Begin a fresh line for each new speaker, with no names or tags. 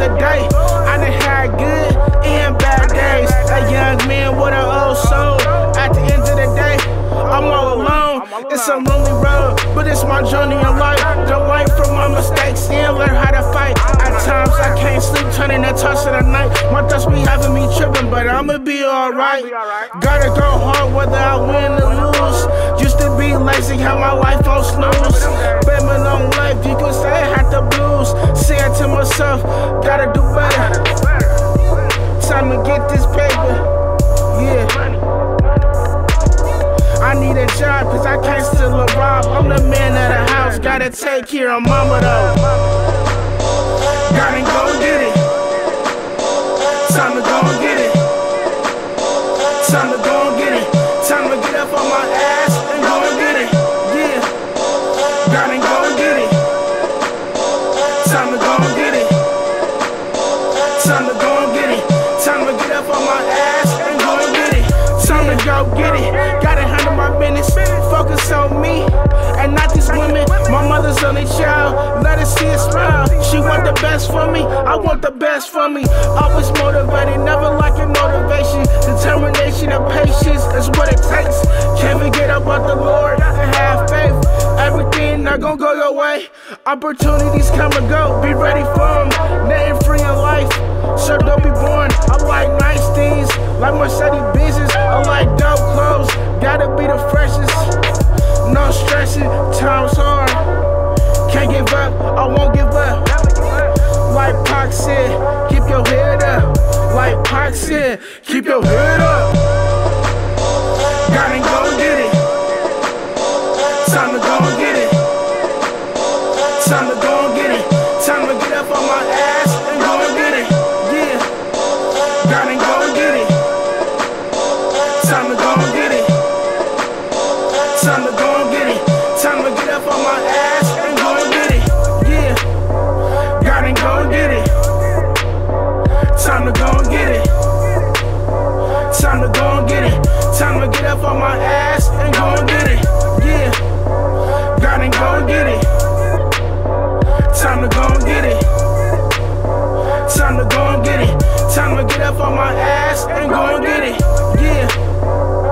other day. I done had good and bad days. A young man with an old soul. At the end of the day, I'm all alone. It's a lonely road, but it's my journey in life. Don't learn from my mistakes and learn how to fight. At times I can't sleep, turning the toss of the night. My thoughts be having me tripping, but I'ma be alright. Gotta go hard whether I win or lose. Used to be lazy, how my life on snooze. But gotta take care of mama though. Gotta go get it. Time to go get it. Time to go get it. Time to get up on my ass and go get it. Yeah. Gotta go get it. Time to go get it. Time to go get it. Time to get up on my ass and go get it. Time to go get it. Mother's child. Let her see a smile. She want the best for me. I want the best for me. Always motivated, never lacking motivation. Determination and patience is what it takes. Can't forget about the Lord and have faith. Everything not gonna go your way. Opportunities come and go. Be ready for them. Nothing free in life. So don't be born. I like nice things, like Mercedes Benzes. I like dope clothes. Gotta be the freshest. No stressing, time's hard. I won't give up. Like Pac said, keep your head up. Like Pac said, keep your head up. Gotta go get it. Time to go and get it. Time to go and get it. Time to get up on my ass and go and get it. Yeah. Gotta go get it. Time to go and get it. Time to go and get it. Time to get up on my ass to go and get it. Time to get up on my ass and go and get it. Yeah, gotta go and get it. Time to go and get it. Time to go and get it. Time to get up on my ass and go and get it. Yeah.